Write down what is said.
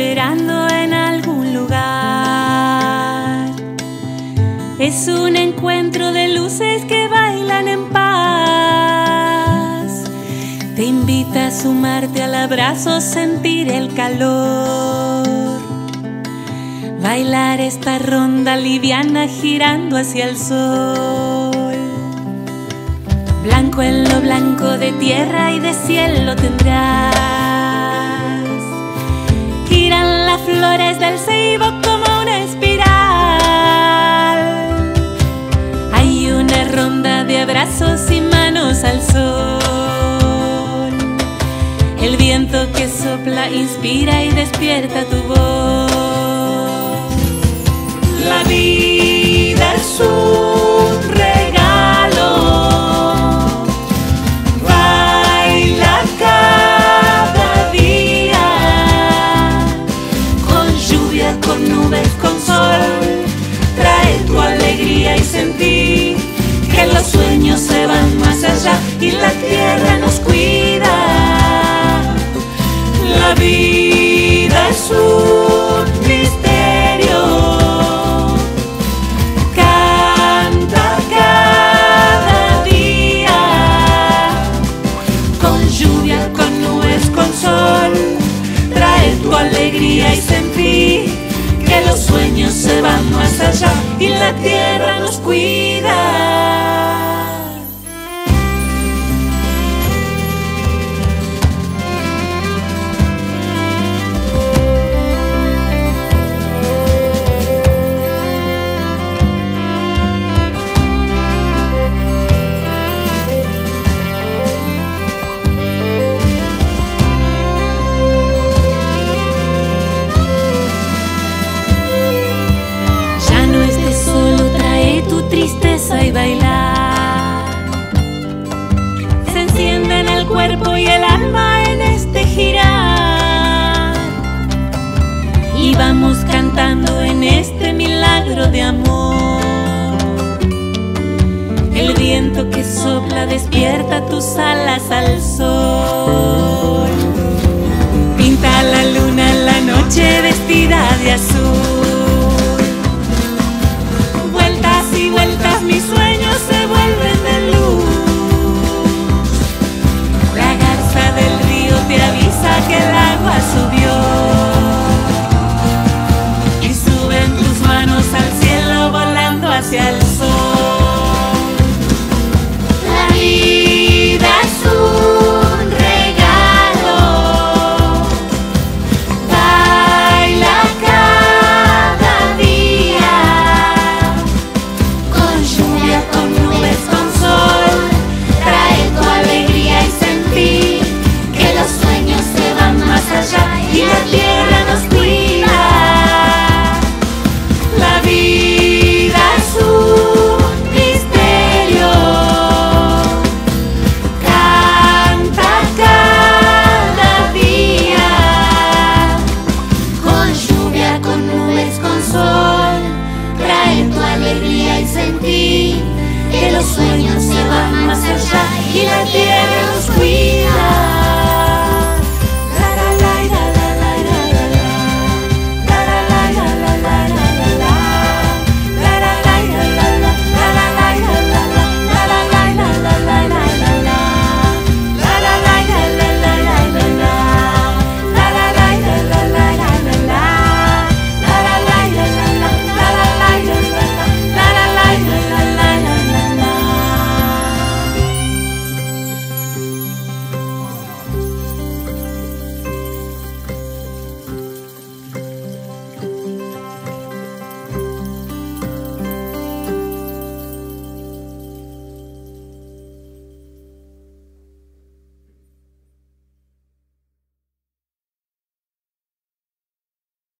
girando en algún lugar. Es un encuentro de luces que bailan en paz. Te invita a sumarte al abrazo, sentir el calor. Bailar esta ronda liviana girando hacia el sol. Blanco en lo blanco de tierra y de cielo tendrás. Flores del ceibo como una espiral. Hay una ronda de abrazos y manos al sol. El viento que sopla inspira y despierta tu voz. Y la tierra nos cuida. La vida es un misterio. Canta cada día. Con lluvia, con nubes, con sol. Trae tu alegría y sentí que los sueños se van más allá y la tierra nos cuida. que sopla despierta tus alas al sol. Pinta la luna en la noche vestida de azul. Vueltas y vueltas mis sueños se vuelven de luz. La garza del río te avisa que el agua subió. Y suben tus manos al cielo volando hacia el